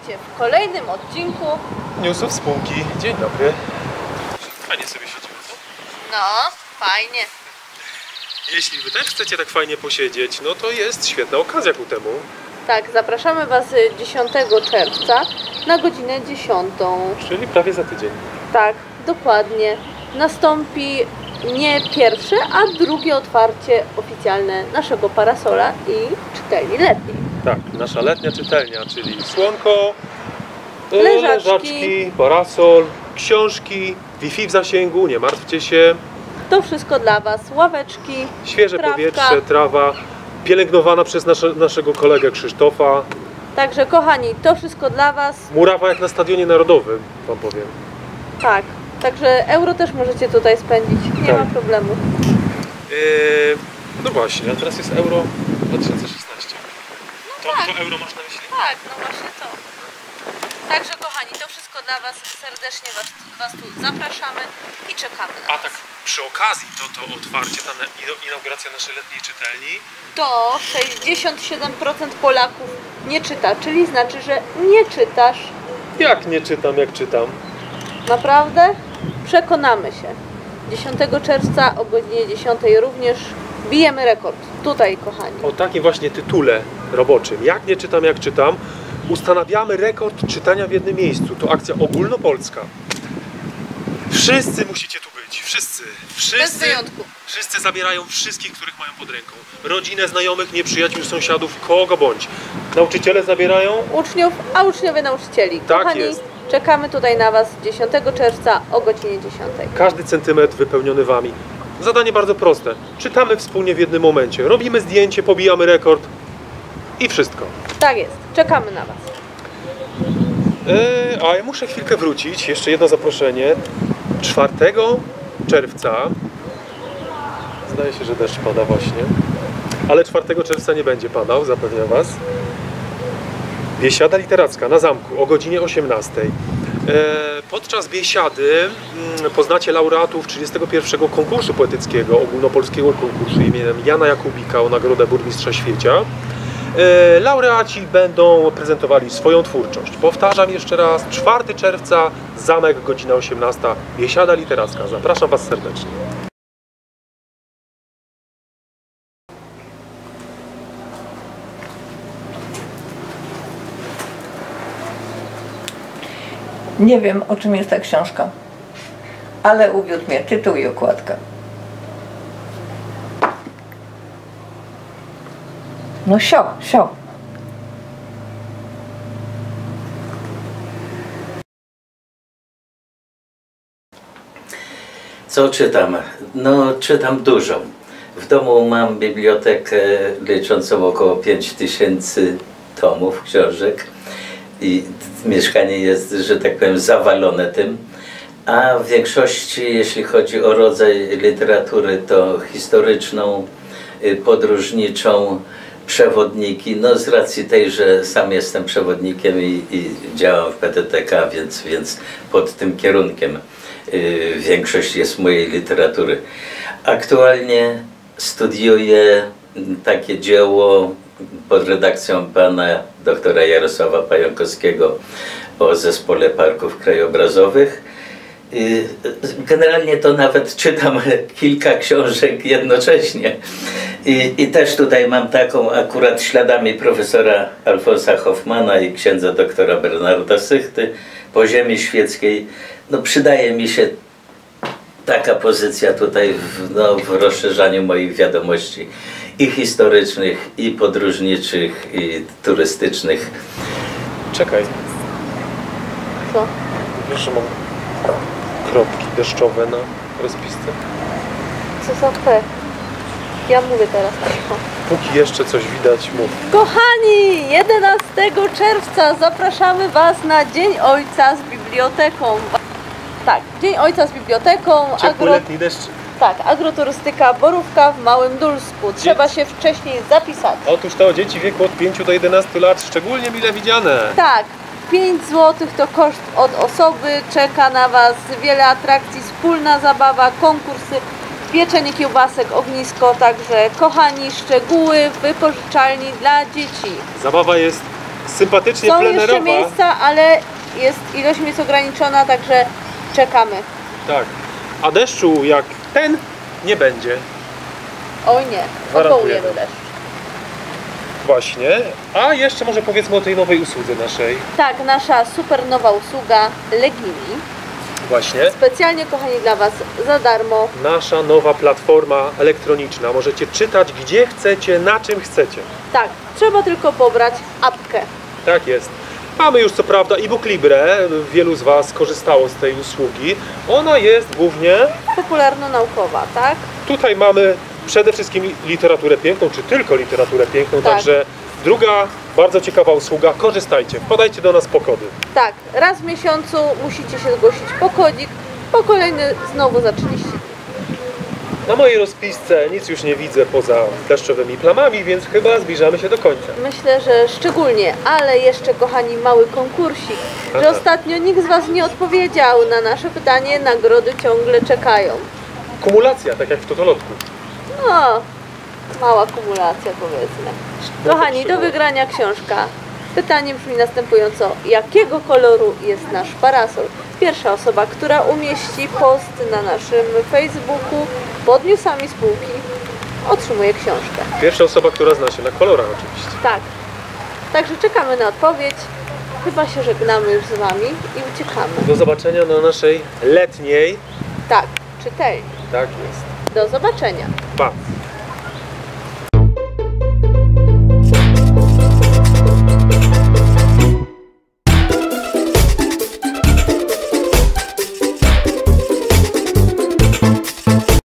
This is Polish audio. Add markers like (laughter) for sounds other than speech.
Witajcie w kolejnym odcinku. Newsów spółki. Dzień dobry. Fajnie sobie siedzimy, co? No, fajnie. Jeśli wy też chcecie tak fajnie posiedzieć, no to jest świetna okazja ku temu. Tak, zapraszamy Was y, 10 czerwca na godzinę 10. Czyli prawie za tydzień. Tak, dokładnie. Nastąpi nie pierwsze, a drugie otwarcie oficjalne naszego parasola i czytelni letniej. Tak, nasza letnia czytelnia, czyli słonko, e, Leżaczki. parasol, książki, Wi-Fi w zasięgu, nie martwcie się, To wszystko dla Was. Ławeczki, świeże Trawka. powietrze, trawa, pielęgnowana przez nasze, naszego kolegę Krzysztofa, Także kochani, to wszystko dla Was. murawa jak na Stadionie Narodowym, wam powiem. Tak, także euro też możecie tutaj spędzić. Nie Tak. ma problemu. Eee, no właśnie, a teraz jest Euro 2016. To, tak. to euro masz na myśli? Tak, no właśnie to. Także kochani, to wszystko dla Was. Serdecznie Was, was tu zapraszamy i czekamy na A Was. tak przy okazji to to otwarcie, ta inauguracja naszej letniej czytelni. To 67% Polaków nie czyta, czyli znaczy, że nie czytasz. Jak nie czytam, jak czytam. Naprawdę? Przekonamy się. 10 czerwca o godzinie 10 również bijemy rekord. Tutaj, kochani. O takim właśnie tytule roboczym. Jak nie czytam, jak czytam. Ustanawiamy rekord czytania w jednym miejscu. To akcja ogólnopolska. Wszyscy musicie tu być. Wszyscy. Wszyscy. Bez wyjątku. Wszyscy zabierają wszystkich, których mają pod ręką. Rodzinę, znajomych, nieprzyjaciół, sąsiadów, kogo bądź. Nauczyciele zabierają Uczniów, a uczniowie nauczycieli. Tak Kochani, jest. czekamy tutaj na Was 10 czerwca o godzinie 10. Każdy centymetr wypełniony wami. Zadanie bardzo proste. Czytamy wspólnie w jednym momencie. Robimy zdjęcie, pobijamy rekord i wszystko. Tak jest, czekamy na Was. Eee, a ja muszę chwilkę wrócić. Jeszcze jedno zaproszenie. 4 czerwca. Zdaje się, że deszcz pada właśnie. Ale 4 czerwca nie będzie padał, zapewniam Was. Biesiada literacka na zamku o godzinie 18. Eee, Podczas biesiady mm, poznacie laureatów 31 konkursu poetyckiego, ogólnopolskiego konkursu imieniem Jana Jakubika o Nagrodę Burmistrza Świecia. E, Laureaci będą prezentowali swoją twórczość. Powtarzam jeszcze raz, 4 czerwca, zamek, godzina 18, biesiada literacka. Zapraszam Was serdecznie. Nie wiem, o czym jest ta książka, ale uwiódł mnie tytuł i okładka. No sio, sio. Co czytam? No, czytam dużo. W domu mam bibliotekę liczącą około 5000 tomów książek i mieszkanie jest, że tak powiem, zawalone tym. A w większości, jeśli chodzi o rodzaj literatury, to historyczną, y, podróżniczą, przewodniki. No z racji tej, że sam jestem przewodnikiem i, i działam w PTTK, więc, więc pod tym kierunkiem y, większość jest mojej literatury. Aktualnie studiuję takie dzieło pod redakcją pana doktora Jarosława Pająkowskiego o zespole parków krajobrazowych. Y, Generalnie to nawet czytam (laughs) kilka książek jednocześnie. I, I też tutaj mam taką akurat śladami profesora Alfonsa Hoffmana i księdza doktora Bernarda Sychty po ziemi świeckiej. No przydaje mi się taka pozycja tutaj w, no, w rozszerzaniu moich wiadomości i historycznych, i podróżniczych, i turystycznych. Czekaj, Co? wiesz, że mam kropki deszczowe na rozpisce? Co za pech. Ja mówię teraz. Póki jeszcze coś widać, mów. Kochani, 11 czerwca zapraszamy Was na Dzień Ojca z biblioteką. Tak, Dzień Ojca z biblioteką. Ciepły Agro, letni deszcz. tak, agroturystyka Borówka w Małym Dulsku. Trzeba się wcześniej zapisać. Otóż to dzieci w wieku od 5 do 11 lat szczególnie mile widziane. Tak, 5 zł to koszt od osoby. Czeka na Was wiele atrakcji, wspólna zabawa, konkursy, pieczenie kiełbasek, ognisko. Także kochani, szczegóły w wypożyczalni dla dzieci. Zabawa jest sympatycznie Są jeszcze plenerowa. miejsca, ale jest ilość miejsc ograniczona, także czekamy. Tak. A deszczu jak ten nie będzie. Oj nie, odwołujemy deszcz. Właśnie. A jeszcze może powiedzmy o tej nowej usłudze naszej. Tak, nasza super nowa usługa Legimi. Właśnie. Specjalnie, kochani, dla Was za darmo. Nasza nowa platforma elektroniczna. Możecie czytać gdzie chcecie, na czym chcecie. Tak, trzeba tylko pobrać apkę. Tak jest. Mamy już co prawda e-book Libre, wielu z Was korzystało z tej usługi. Ona jest głównie, Popularno-naukowa, tak? tutaj mamy przede wszystkim literaturę piękną, czy tylko literaturę piękną, Tak. także druga bardzo ciekawa usługa, korzystajcie, wpadajcie do nas po kody. Tak, raz w miesiącu musicie się zgłosić po kodzik, po kolejny znowu za 30 dni. Na mojej rozpisce nic już nie widzę poza deszczowymi plamami, więc chyba zbliżamy się do końca. Myślę, że szczególnie, ale jeszcze kochani mały konkursik, że Aha. ostatnio nikt z Was nie odpowiedział na nasze pytanie, nagrody ciągle czekają. Kumulacja, tak jak w Totolotku. No, mała kumulacja powiedzmy. Kochani, do wygrania książka. Pytanie brzmi następująco. Jakiego koloru jest nasz parasol? Pierwsza osoba, która umieści post na naszym Facebooku pod newsami spółki, otrzymuje książkę. Pierwsza osoba, która zna się na kolorach oczywiście. Tak. Także czekamy na odpowiedź. Chyba się żegnamy już z Wami i uciekamy. Do zobaczenia na naszej letniej. Tak, czytelni. Tak jest. Do zobaczenia. Pa! Thank (laughs) you.